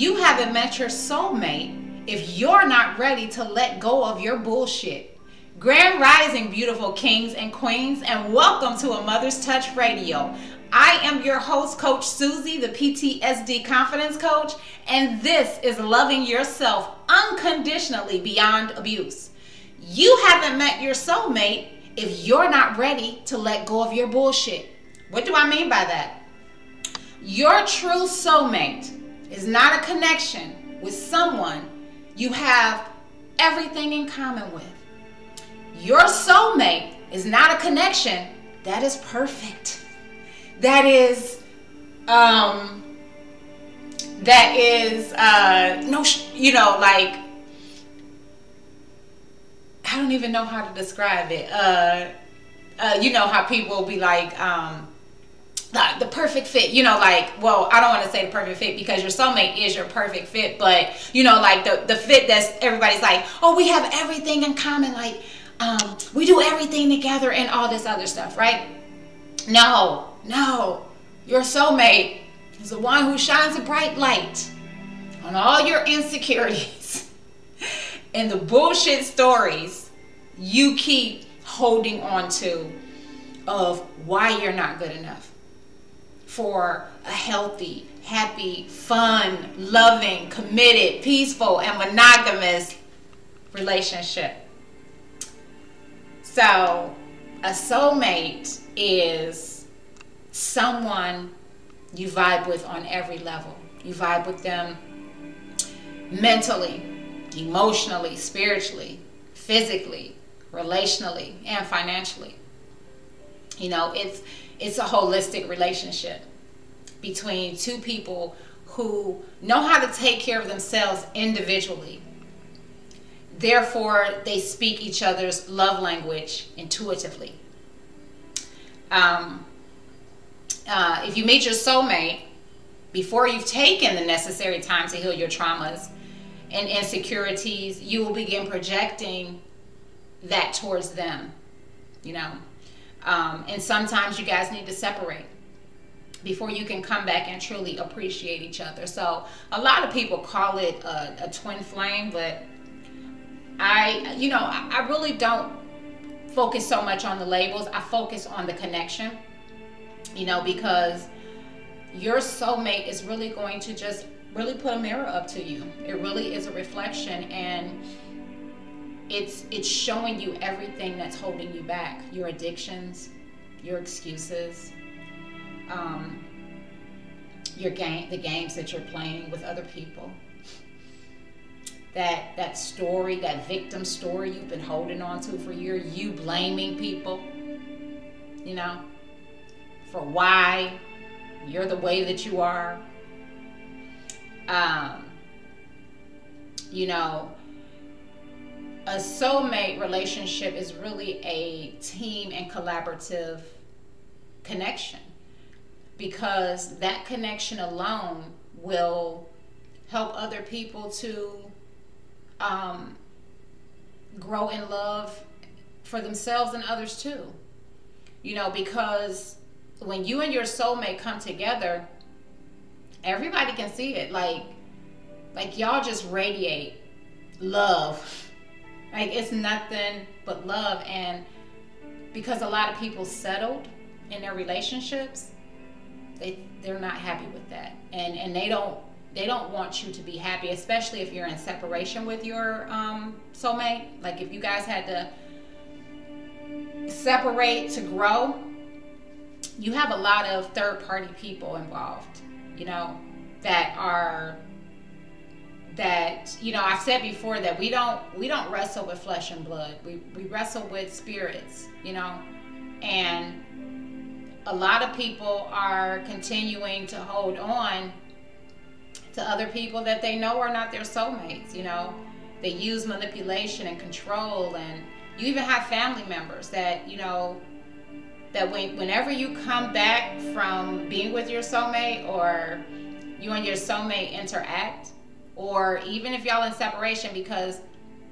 You haven't met your soulmate if you're not ready to let go of your bullshit. Grand Rising, beautiful kings and queens, and welcome to a Mother's Touch Radio. I am your host, Coach Suzie, the PTSD Confidence Coach, and this is Loving Yourself Unconditionally Beyond Abuse. You haven't met your soulmate if you're not ready to let go of your bullshit. What do I mean by that? Your true soulmate is not a connection with someone you have everything in common with. Your soulmate is not a connection that is perfect. That is, um, that is, uh, no, you know, like, I don't even know how to describe it. Uh, uh, you know how people will be like, um, the, the perfect fit, you know, like, well, I don't want to say the perfect fit because your soulmate is your perfect fit, but you know, like the, the fit that's everybody's like, oh, we have everything in common, like, um, we do everything together and all this other stuff, right? No, no. Your soulmate is the one who shines a bright light on all your insecurities and the bullshit stories you keep holding on to of why you're not good enough for a healthy, happy, fun, loving, committed, peaceful, and monogamous relationship. So, a soulmate is someone you vibe with on every level. You vibe with them mentally, emotionally, spiritually, physically, relationally, and financially. You know, it's it's a holistic relationship between two people who know how to take care of themselves individually. Therefore, they speak each other's love language intuitively. Um, uh, if you meet your soulmate before you've taken the necessary time to heal your traumas and insecurities, you will begin projecting that towards them, you know. Um, and sometimes you guys need to separate before you can come back and truly appreciate each other. So a lot of people call it a, a twin flame, but I, you know, I, I really don't focus so much on the labels. I focus on the connection, you know, because your soulmate is really going to just really put a mirror up to you. It really is a reflection and it's it's showing you everything that's holding you back. Your addictions your excuses um, your game the games that you're playing with other people. That that story that victim story you've been holding on to for years you blaming people you know for why you're the way that you are. Um, you know a soulmate relationship is really a team and collaborative connection because that connection alone will help other people to um, grow in love for themselves and others too. You know, because when you and your soulmate come together, everybody can see it. Like, like y'all just radiate love like it's nothing but love. And because a lot of people settled in their relationships, they they're not happy with that. And and they don't they don't want you to be happy, especially if you're in separation with your um, soulmate. Like if you guys had to separate to grow, you have a lot of third party people involved, you know, that are that you know i've said before that we don't we don't wrestle with flesh and blood. We, we wrestle with spirits you know? And a lot of people are continuing to hold on to other people that they know are not their soulmates you know? They use manipulation and control and you even have family members that you know that when, whenever you come back from being with your soulmate or you and your soulmate interact or even if y'all in separation because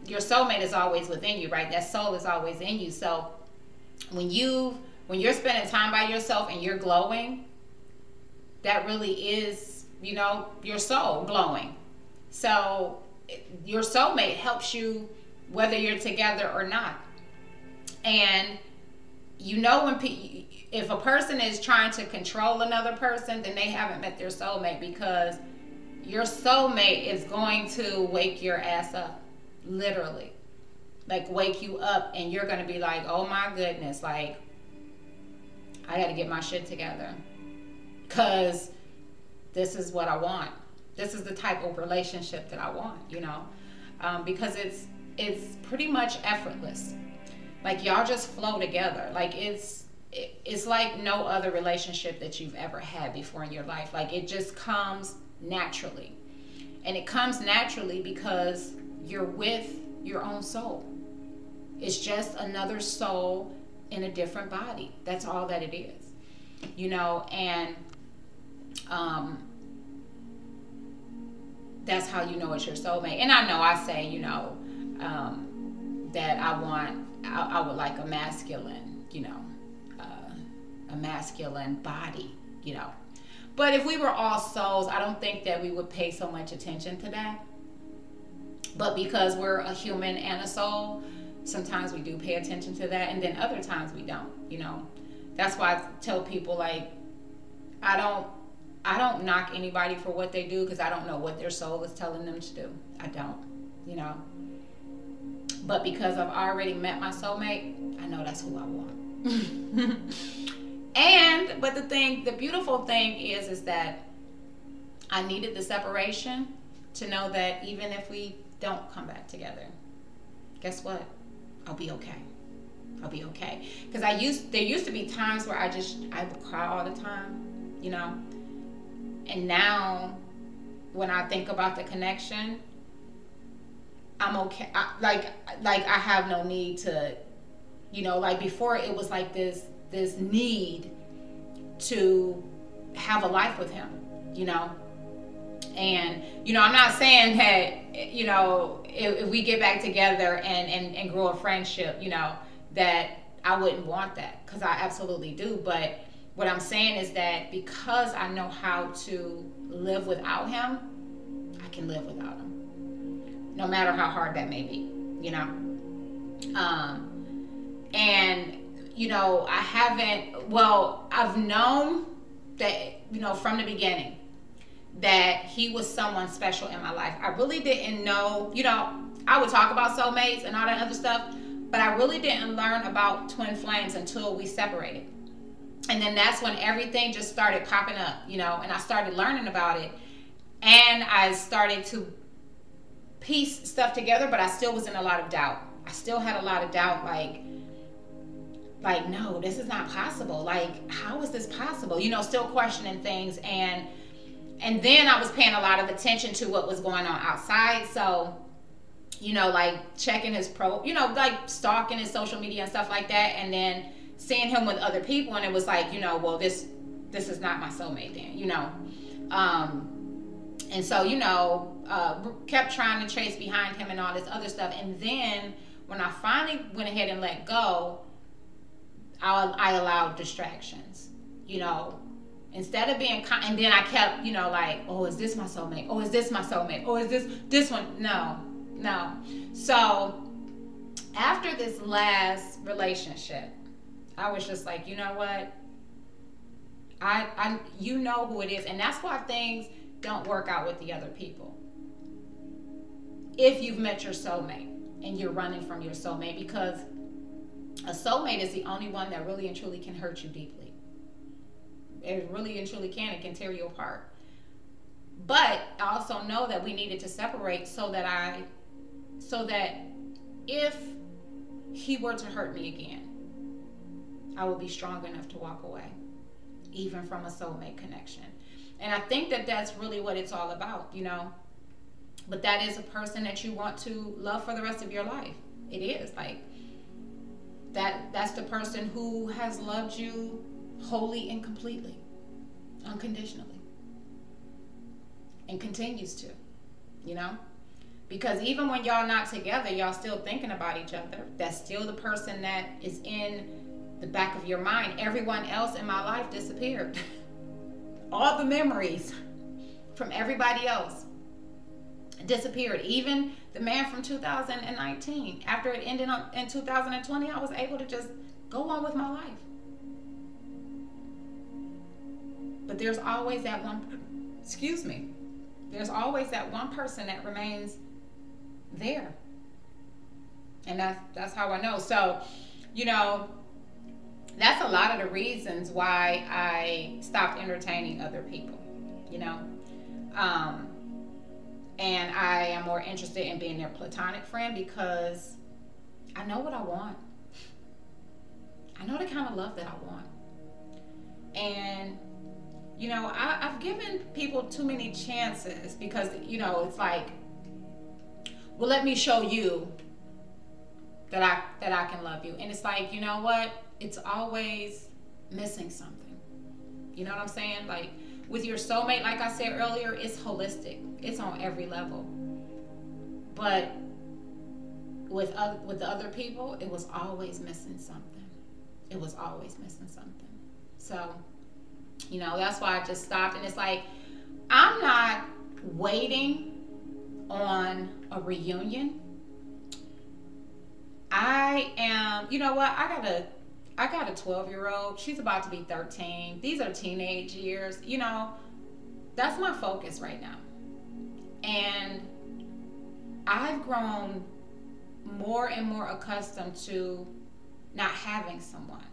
your soulmate is always within you right that soul is always in you so when you when you're spending time by yourself and you're glowing that really is you know, your soul glowing. So your soulmate helps you whether you're together or not. And you know when pe- if a person is trying to control another person, then they haven't met their soulmate because your soulmate is going to wake your ass up, literally. Like wake you up, and you're gonna be like, "Oh my goodness!" Like, I got to get my shit together, cause this is what I want. This is the type of relationship that I want, you know, um, because it's it's pretty much effortless. Like y'all just flow together. Like it's it's like no other relationship that you've ever had before in your life. Like it just comes naturally. And it comes naturally because you're with your own soul. It's just another soul in a different body. That's all that it is. You know, and um that's how you know it's your soulmate. And I know I say, you know, um, that I want, I, I, would like a masculine, you know, uh, a masculine body, you know. But if we were all souls, I don't think that we would pay so much attention to that. But because we're a human and a soul, sometimes we do pay attention to that, and then other times we don't, you know. That's why I tell people, like, I don't I don't knock anybody for what they do because I don't know what their soul is telling them to do. I don't, you know. But because I've already met my soulmate, I know that's who I want. and but the thing, the beautiful thing is is that I needed the separation to know that even if we don't come back together, guess what? I'll be okay. I'll be okay. Because I used there used to be times where I just I would cry all the time, you know. And now, when I think about the connection, I'm okay. I, like, like I have no need to, you know, like before it was like this, this need to have a life with him, you know. And you know, I'm not saying that, you know, if, if we get back together and and and grow a friendship, you know, that I wouldn't want that because I absolutely do, but what I'm saying is that because I know how to live without him, I can live without him. No matter how hard that may be, you know. Um, and you know, I haven't well, I've known that, you know, from the beginning that he was someone special in my life. I really didn't know, you know, I would talk about soulmates and all that other stuff, but I really didn't learn about twin flames until we separated and then that's when everything just started popping up, you know, and I started learning about it. And I started to piece stuff together, but I still was in a lot of doubt. I still had a lot of doubt, like, like, no, this is not possible. Like, how is this possible? You know, still questioning things and and then I was paying a lot of attention to what was going on outside. So, you know, like checking his pro, you know, like stalking his social media and stuff like that. And then seeing him with other people and it was like you know well this this is not my soulmate then you know um and so you know uh, kept trying to chase behind him and all this other stuff and then when i finally went ahead and let go i, I allowed distractions you know? Instead of being con- and then i kept you know like oh is this my soulmate? Oh is this my soulmate? Oh is this this one? No no. So after this last relationship I was just like, you know what? I, I, you know who it is, and that's why things don't work out with the other people. If you've met your soulmate and you're running from your soulmate, because a soulmate is the only one that really and truly can hurt you deeply. It really and truly can. It can tear you apart. But I also know that we needed to separate so that I, so that if he were to hurt me again, I would be strong enough to walk away, even from a soulmate connection. And I think that that's really what it's all about, you know. But that is a person that you want to love for the rest of your life. It is like that that's the person who has loved you wholly and completely, unconditionally. And continues to, you know? Because even when y'all not together, y'all still thinking about each other. That's still the person that is in the back of your mind. Everyone else in my life disappeared. All the memories from everybody else disappeared. Even the man from 2019, after it ended up in 2020, I was able to just go on with my life. But there's always that one, excuse me, there's always that one person that remains there. And that's that's how I know. So, you know, that's a lot of the reasons why I stopped entertaining other people, you know. Um, and I am more interested in being their platonic friend because I know what I want. I know the kind of love that I want. And, you know, I, have given people too many chances because, you know, it's like, well, let me show you that I that I can love you. And it's like, you know what? It's always missing something. You know what I'm saying? Like with your soulmate, like I said earlier, it's holistic. It's on every level. But with other, with the other people, it was always missing something. It was always missing something. So, you know, that's why I just stopped. And it's like, I'm not waiting on a reunion. I am, you know what? I got a I got a 12 year old. She's about to be 13. These are teenage years. You know, that's my focus right now. And I've grown more and more accustomed to not having someone.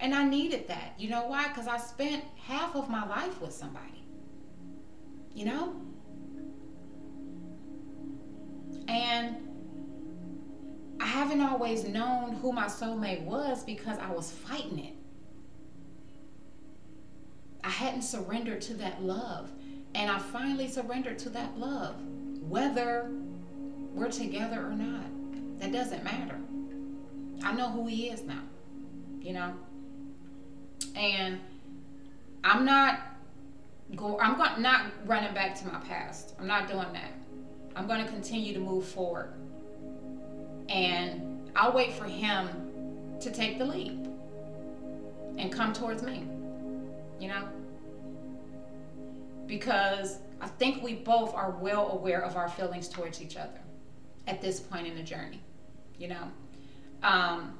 And I needed that. You know why? Because I spent half of my life with somebody. You know? And I haven't always known who my soulmate was because I was fighting it. I hadn't surrendered to that love. And I finally surrendered to that love, whether we're together or not. That doesn't matter. I know who he is now, you know? And I'm not go I'm not running back to my past. I'm not doing that. I'm going to continue to move forward. And I'll wait for him to take the lead and come towards me. You know? Because I think we both are well aware of our feelings towards each other at this point in the journey. You know? Um,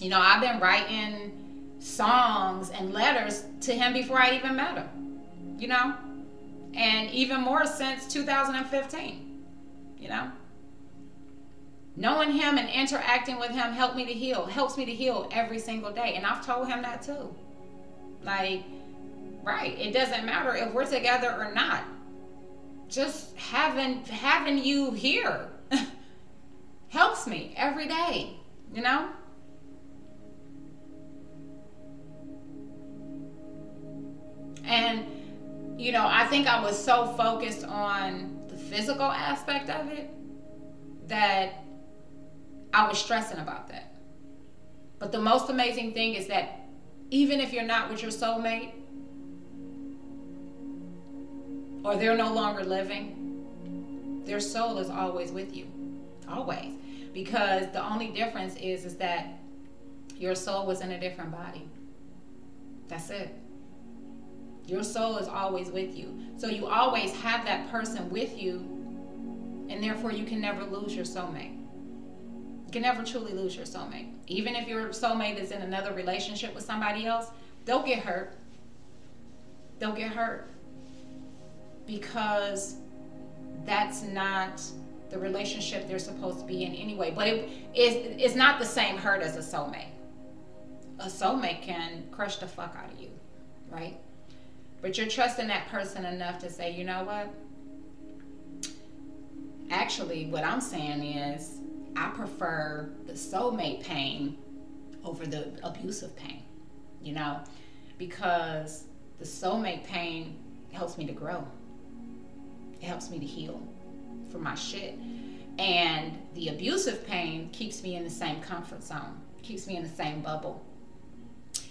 you know, I've been writing songs and letters to him before I even met him. You know? And even more since 2015. You know? knowing him and interacting with him helped me to heal helps me to heal every single day and i've told him that too like right it doesn't matter if we're together or not just having having you here helps me every day you know and you know i think i was so focused on the physical aspect of it that I was stressing about that. But the most amazing thing is that even if you're not with your soulmate, or they're no longer living, their soul is always with you. Always. Because the only difference is is that your soul was in a different body. That's it. Your soul is always with you. So you always have that person with you, and therefore you can never lose your soulmate You can never truly lose your soulmate. Even if your soulmate is in another relationship with somebody else, they'll get hurt. They'll get hurt because that's not the relationship they're supposed to be in anyway. But it is it's not the same hurt as a soulmate. A soulmate can crush the fuck out of you, right? But you're trusting that person enough to say, you know what? Actually, what I'm saying is I prefer the soulmate pain over the abusive pain, you know, because the soulmate pain helps me to grow. It helps me to heal from my shit. And the abusive pain keeps me in the same comfort zone, keeps me in the same bubble.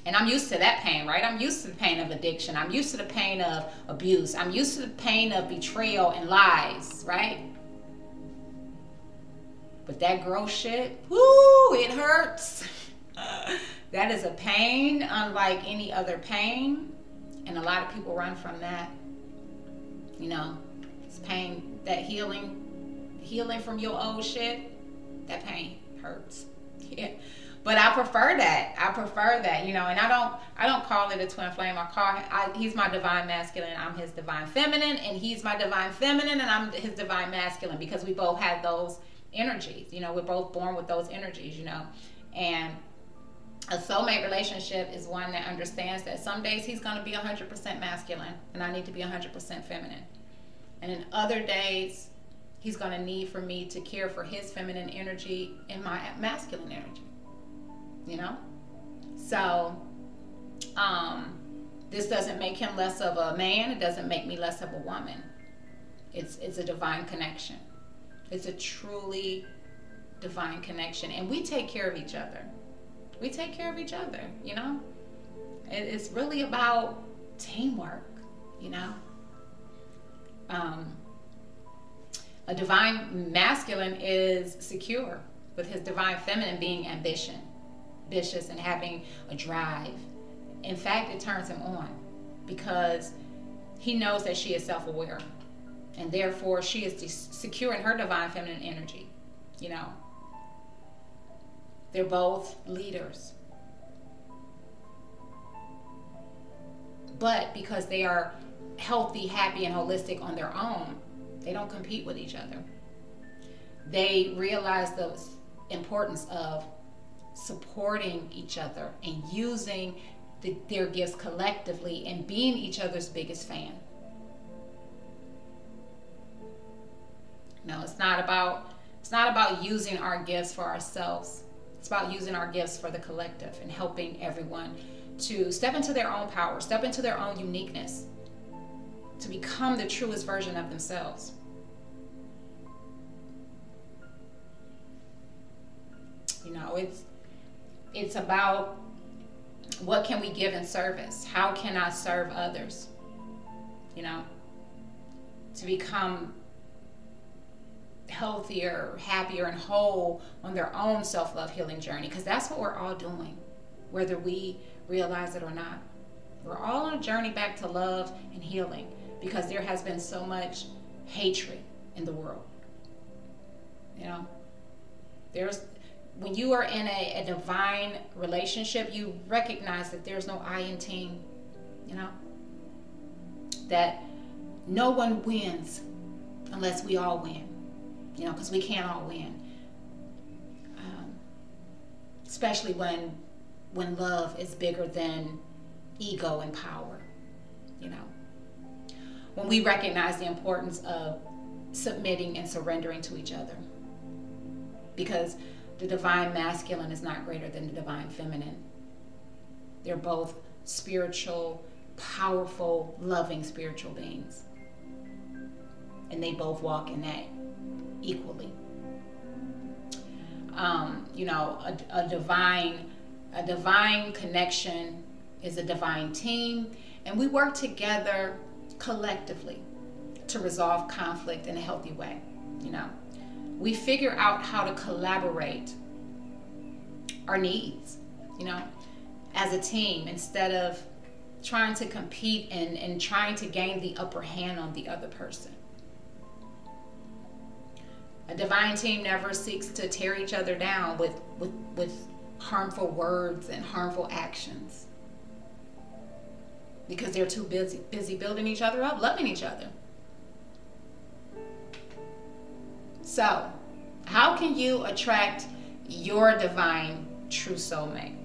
And I'm used to that pain, right? I'm used to the pain of addiction. I'm used to the pain of abuse. I'm used to the pain of betrayal and lies, right? But that gross shit, whoo, it hurts. that is a pain unlike any other pain. And a lot of people run from that. You know, pain, that healing, healing from your old shit, that pain hurts. Yeah. But I prefer that. I prefer that, you know, and I don't I don't call it a twin flame. I call I, he's my divine masculine, I'm his divine feminine, and he's my divine feminine and I'm his divine masculine because we both have those energies. You know, we're both born with those energies, you know. And a soulmate relationship is one that understands that some days he's going to be 100% masculine and I need to be 100% feminine. And in other days, he's going to need for me to care for his feminine energy and my masculine energy. You know? So, um, this doesn't make him less of a man, it doesn't make me less of a woman. It's, it's a divine connection. It's a truly divine connection. And we take care of each other we take care of each other, you know? It's really about teamwork, you know? Um, a divine masculine is secure, with his divine feminine being ambition, ambitious, and having a drive. In fact, it turns him on because he knows that she is self aware, and therefore she is secure in her divine feminine energy, you know? They're both leaders. But because they are healthy, happy, and holistic on their own, they don't compete with each other. They realize the importance of supporting each other and using the, their gifts collectively and being each other's biggest fan. No, it's not about it's not about using our gifts for ourselves. It's about using our gifts for the collective and helping everyone to step into their own power, step into their own uniqueness, to become the truest version of themselves. You know, it's it's about what can we give in service? How can I serve others? You know, to become healthier, happier, and whole on their own self love healing journey because that's what we're all doing, whether we realize it or not. We're all on a journey back to love and healing because there has been so much hatred in the world. You know, there's when you are in a, a divine relationship, you recognize that there's no I in team, you know, that no one wins unless we all win you know, because we can't all win. Um, especially when when love is bigger than ego and power. When we recognize the importance of submitting and surrendering to each other. Because the divine masculine is not greater than the divine feminine. They're both spiritual, powerful, loving spiritual beings. And they both walk in that equally. Um, you know, a, a divine, a divine connection is a divine team, and we work together collectively to resolve conflict in a healthy way. You know, we figure out how to collaborate our needs. You know, as a team instead of trying to compete and, and trying to gain the upper hand on the other person. A divine team never seeks to tear each other down with, with, with harmful words and harmful actions because they're too busy busy building each other up, loving each other. So, how can you attract your divine true soulmate?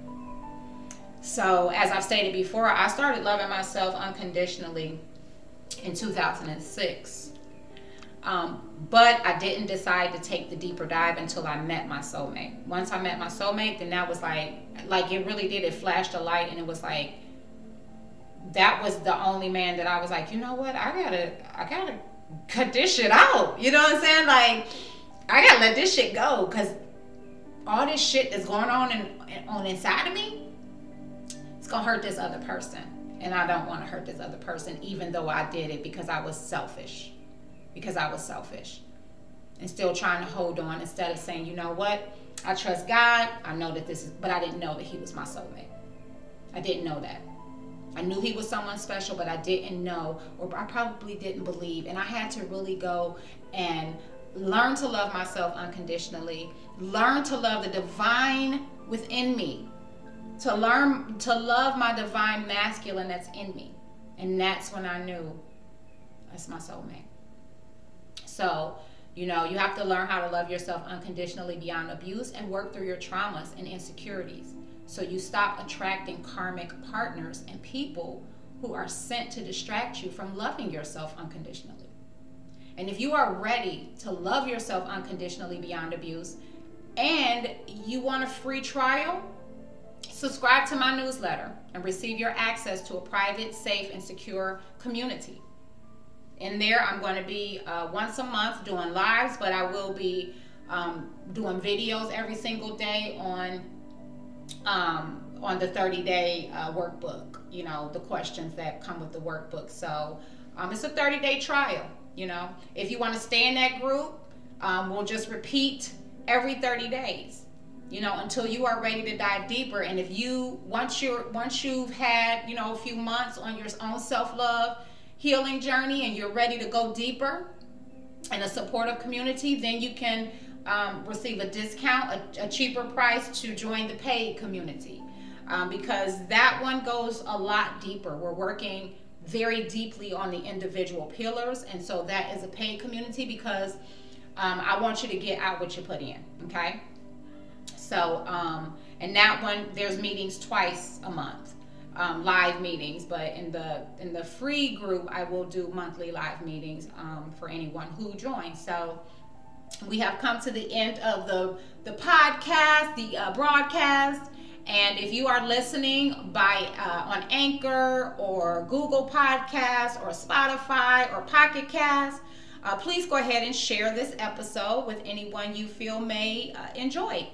So, as I've stated before, I started loving myself unconditionally in 2006. Um, but I didn't decide to take the deeper dive until I met my soulmate. Once I met my soulmate, then that was like, like it really did. It flashed a light, and it was like, that was the only man that I was like, you know what? I gotta, I gotta cut this shit out. You know what I'm saying? Like, I gotta let this shit go because all this shit that's going on in, on inside of me, it's gonna hurt this other person, and I don't want to hurt this other person, even though I did it because I was selfish because I was selfish and still trying to hold on instead of saying, you know what, I trust God. I know that this is, but I didn't know that He was my soulmate. I didn't know that. I knew he was someone special, but I didn't know, or I probably didn't believe. And I had to really go and learn to love myself unconditionally, learn to love the divine within me, to learn to love my divine masculine that's in me. And that's when I knew that's my soulmate. So, you know, you have to learn how to love yourself unconditionally beyond abuse and work through your traumas and insecurities. So you stop attracting karmic partners and people who are sent to distract you from loving yourself unconditionally. And if you are ready to love yourself unconditionally beyond abuse and you want a free trial, subscribe to my newsletter and receive your access to a private, safe, and secure community. In there, I'm going to be uh, once a month doing lives, but I will be um, doing videos every single day on um, on the 30 day uh, workbook, you know, the questions that come with the workbook. So um, it's a 30 day trial, you know. If you want to stay in that group, um, we'll just repeat every 30 days, you know, until you are ready to dive deeper. And if you, once you're, once you've had, you know, a few months on your own self love healing journey and you're ready to go deeper in a supportive community, then you can um, receive a discount, a, a, cheaper price to join the paid community. Um, because that one goes a lot deeper. We're working very deeply on the individual pillars, and so that is a paid community because um, I want you to get out what you put in. Okay. So, um, and that one, there's meetings twice a month, um, live meetings. But in the in the free group, I will do monthly live meetings um, for anyone who joins. So we have come to the end of the the podcast, the uh, broadcast. And if you are listening by uh, on Anchor or Google Podcasts or Spotify or Pocket Cast, uh, please go ahead and share this episode with anyone you feel may uh, enjoy.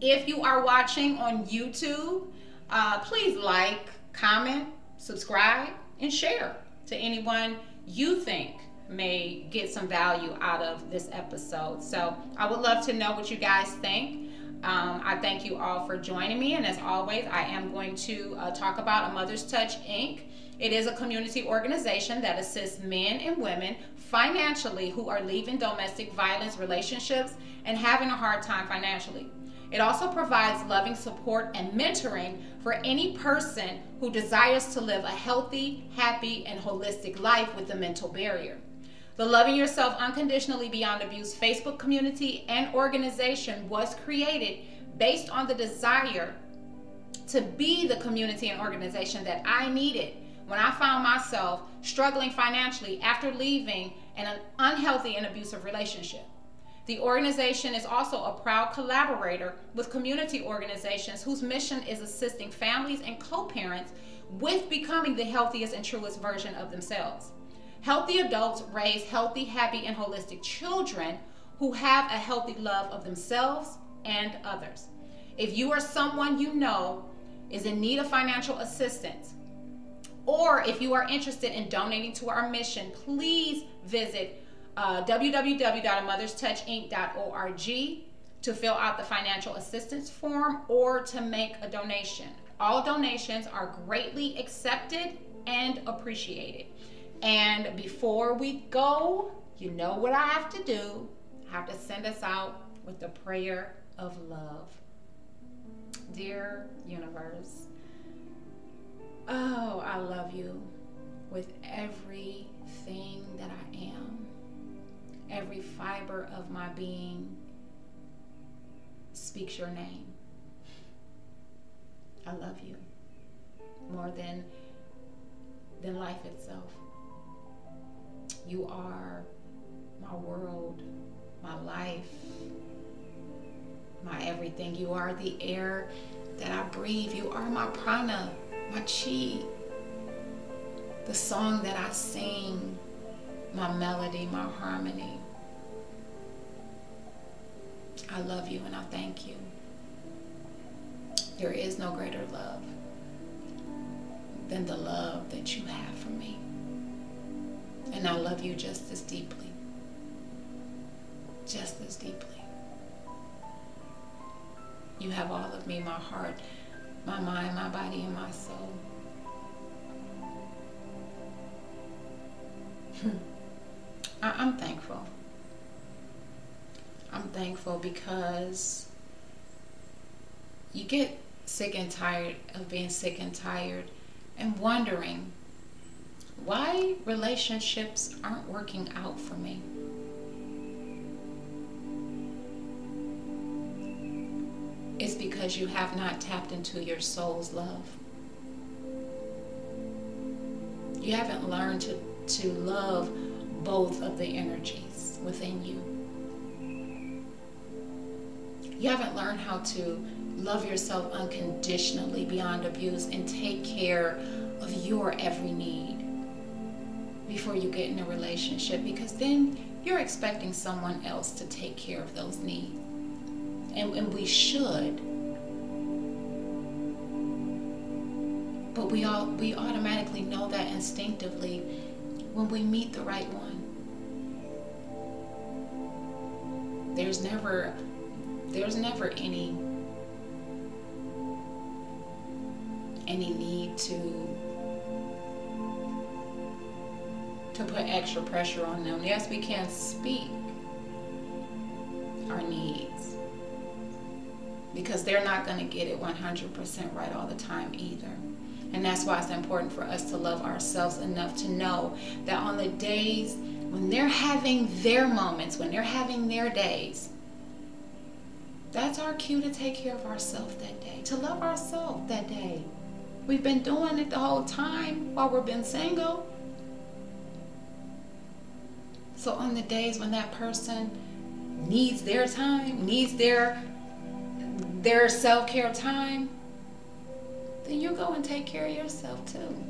If you are watching on YouTube, uh, please like, comment, subscribe, and share to anyone you think may get some value out of this episode. So I would love to know what you guys think. Um, I thank you all for joining me. And as always, I am going to uh, talk about A Mother's Touch Inc. It is a community organization that assists men and women financially who are leaving domestic violence relationships and having a hard time financially. It also provides loving support and mentoring for any person who desires to live a healthy, happy, and holistic life with a mental barrier. The Loving Yourself Unconditionally Beyond Abuse Facebook community and organization was created based on the desire to be the community and organization that I needed when I found myself struggling financially after leaving an unhealthy and abusive relationship. The organization is also a proud collaborator with community organizations whose mission is assisting families and co parents with becoming the healthiest and truest version of themselves. Healthy adults raise healthy, happy, and holistic children who have a healthy love of themselves and others. If you are someone you know is in need of financial assistance, or if you are interested in donating to our mission, please visit uh, www.motherstouchinc.org to fill out the financial assistance form or to make a donation. All donations are greatly accepted and appreciated. And before we go, you know what I have to do. I have to send us out with a prayer of love. Dear universe, oh, I love you with everything that I am. Every fiber of my being speaks your name. I love you more than than life itself. You are my world, my life, my everything. You are the air that I breathe. You are my prana, my chi, the song that I sing, my melody, my harmony. I love you and I thank you. There is no greater love than the love that you have for me. And I love you just as deeply. Just as deeply. You have all of me, my heart, my mind, my body, and my soul. Hmm. I- am thankful. I'm thankful because you get sick and tired of being sick and tired and wondering why relationships aren't working out for me. It's because you have not tapped into your soul's love. You haven't learned to, to love both of the energies within you. You haven't learned how to love yourself unconditionally beyond abuse and take care of your every need before you get in a relationship because then you're expecting someone else to take care of those needs. And, and we should. But we all we automatically know that instinctively when we meet the right one. There's never there's never any any need to to put extra pressure on them. Yes, we can speak our needs because they're not going to get it 100% right all the time either. And that's why it's important for us to love ourselves enough to know that on the days when they're having their moments, when they're having their days, that's our cue to take care of ourselves that day, to love ourselves that day. We've been doing it the whole time while we've been single. So on the days when that person needs their time, needs their their self-care time, then you go and take care of yourself too.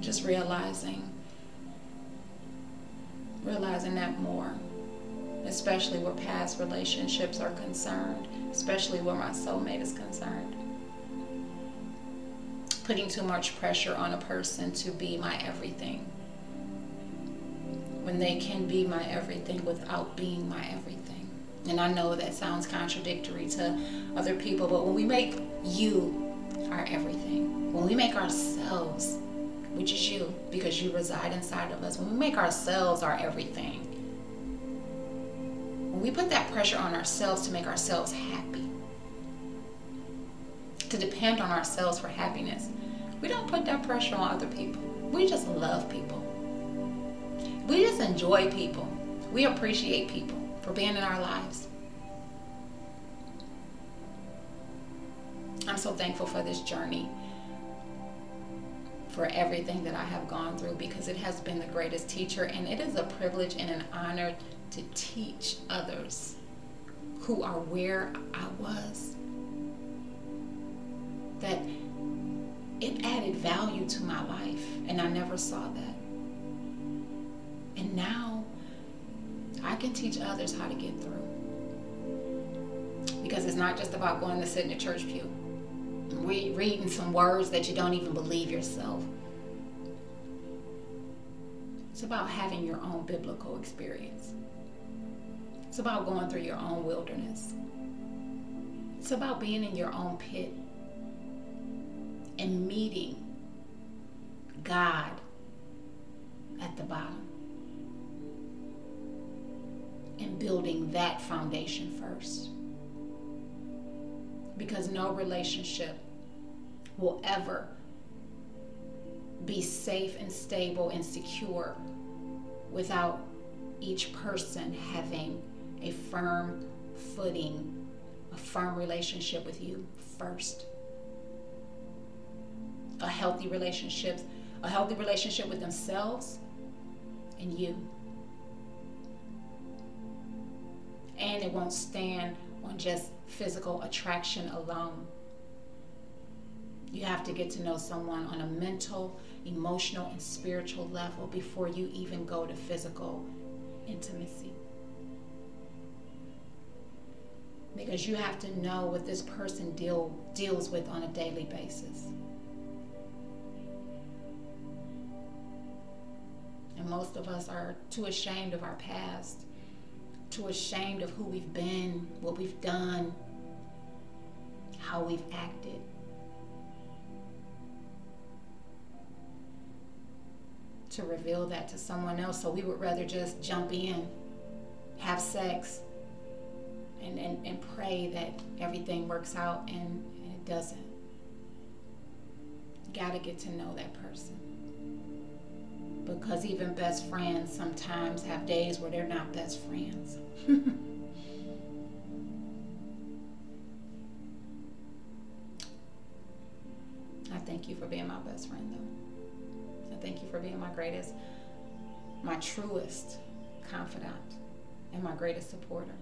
Just realizing realizing that more, especially where past relationships are concerned, especially where my soulmate is concerned. Putting too much pressure on a person to be my everything when they can be my everything without being my everything. And I know that sounds contradictory to other people, but when we make you our everything, when we make ourselves which is you, because you reside inside of us, when we make ourselves our everything, when we put that pressure on ourselves to make ourselves happy, to depend on ourselves for happiness, we don't put that pressure on other people. We just love people. We just enjoy people. We appreciate people for being in our lives. I'm so thankful for this journey for everything that I have gone through because it has been the greatest teacher and it is a privilege and an honor to teach others who are where I was. That it added value to my life and I never saw that. And now I can teach others how to get through. Because it's not just about going to sit in a church pew re- reading some words that you don't even believe yourself. It's about having your own biblical experience. It's about going through your own wilderness. It's about being in your own pit and meeting God at the bottom and building that foundation first. Because no relationship will ever be safe and stable and secure without each person having a firm footing, a firm relationship with you first. A healthy relationship, a healthy relationship with themselves and you. And it won't stand on just physical attraction alone. You have to get to know someone on a mental, emotional, and spiritual level before you even go to physical intimacy. Because you have to know what this person deal, deals with on a daily basis. most of us are too ashamed of our past, too ashamed of who we've been, what we've done, how we've acted. To reveal that to someone else, so we would rather just jump in, have sex, and, and, and pray that everything works out and, and it doesn't. You gotta get to know that person. Because even best friends sometimes have days where they're not best friends. I thank you for being my best friend, though. I thank you for being my greatest, my truest confidant, and my greatest supporter,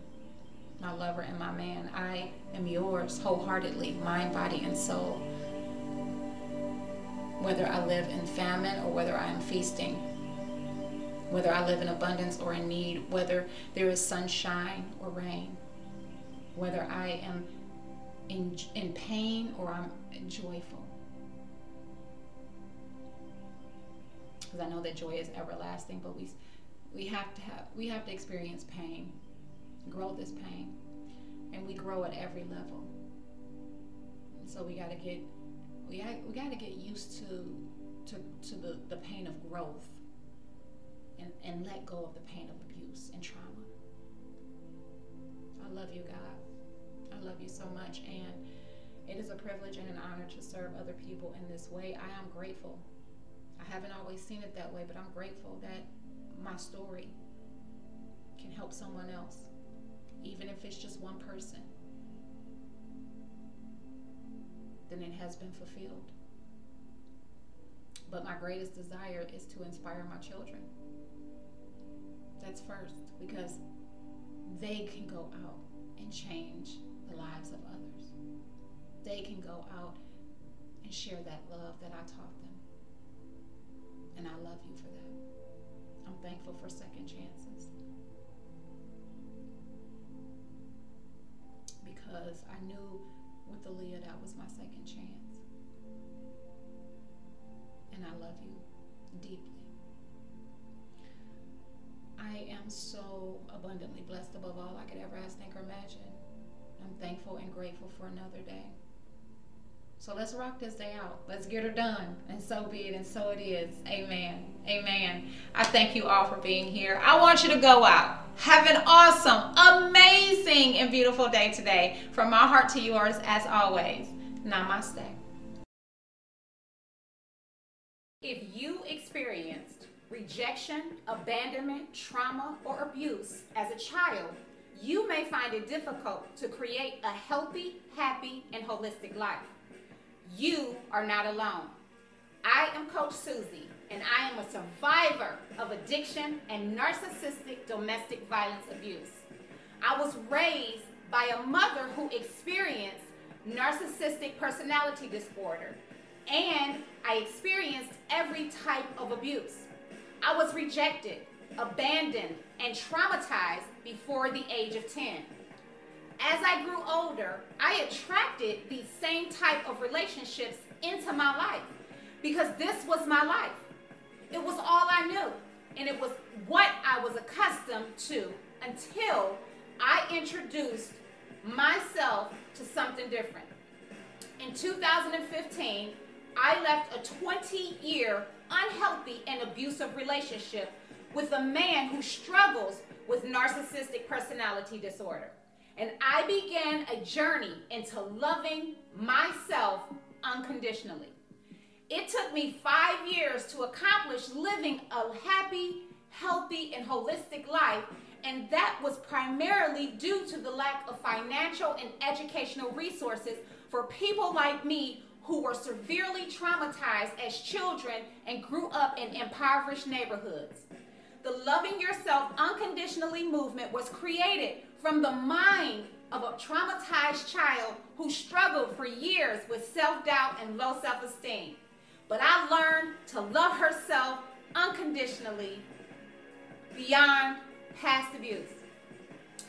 my lover and my man. I am yours wholeheartedly, mind, body, and soul. Whether I live in famine or whether I am feasting, whether I live in abundance or in need, whether there is sunshine or rain, whether I am in, in pain or I'm joyful. because I know that joy is everlasting, but we we have to have we have to experience pain. Growth is pain, and we grow at every level. So we got to get we we got to get used to to to the the pain of growth, and let go of the pain of abuse and trauma. I love you, God. I love you so much, and it is a privilege and an honor to serve other people in this way. I am grateful I haven't always seen it that way, but I'm grateful that my story can help someone else, even if it's just one person. Then it has been fulfilled. But my greatest desire is to inspire my children. First, because they can go out and change the lives of others. They can go out and share that love that I taught them. And I love you for that. I'm thankful for second chances. Because I knew with Aaliyah that was my second chance. And I love you deeply. I am so abundantly blessed above all I could ever ask, think, or imagine. I'm thankful and grateful for another day. So let's rock this day out. Let's get her done. And so be it, and so it is. Amen. Amen. I thank you all for being here. I want you to go out. Have an awesome, amazing, and beautiful day today. From my heart to yours, as always. Namaste. If you experienced rejection, abandonment, trauma, or abuse as a child, you may find it difficult to create a healthy, happy, and holistic life. You are not alone. I am Coach Suzie, and I am a survivor of addiction and narcissistic domestic violence abuse. I was raised by a mother who experienced narcissistic personality disorder, and I experienced every type of abuse. I was rejected, abandoned, and traumatized before the age of 10 as I grew older, I attracted these same type of relationships into my life because this was my life. It was all I knew, and it was what I was accustomed to until I introduced myself to something different. In 2015, I left a 20 year unhealthy and abusive relationship with a man who struggles with narcissistic personality disorder and I began a journey into loving myself unconditionally. It took me five years to accomplish living a happy, healthy, and holistic life, and that was primarily due to the lack of financial and educational resources for people like me who were severely traumatized as children and grew up in impoverished neighborhoods. The Loving Yourself Unconditionally movement was created from the mind of a traumatized child who struggled for years with self-doubt and low self-esteem. But I learned to love herself unconditionally beyond past abuse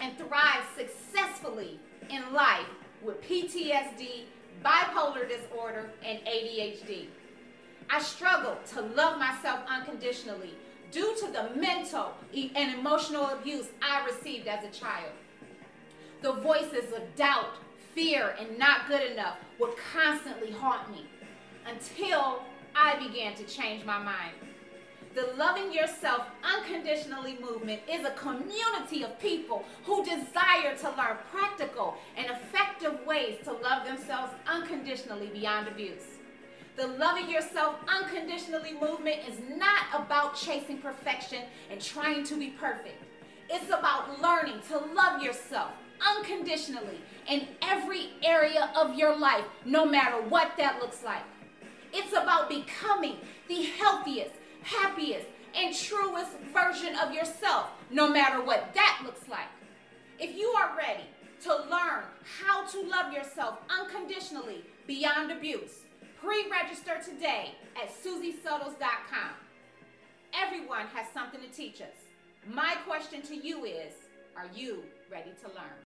and thrive successfully in life with PTSD, bipolar disorder, and ADHD. I struggled to love myself unconditionally due to the mental and emotional abuse I received as a child. The voices of doubt, fear, and not good enough would constantly haunt me until I began to change my mind. The Loving Yourself Unconditionally movement is a community of people who desire to learn practical and effective ways to love themselves unconditionally beyond abuse. The Loving Yourself Unconditionally movement is not about chasing perfection and trying to be perfect. It's about learning to love yourself unconditionally in every area of your life, no matter what that looks like. It's about becoming the healthiest, happiest, and truest version of yourself, no matter what that looks like. If you are ready to learn how to love yourself unconditionally beyond abuse, pre-register today at suziesuttles.com. Everyone has something to teach us. My question to you is, are you ready to learn?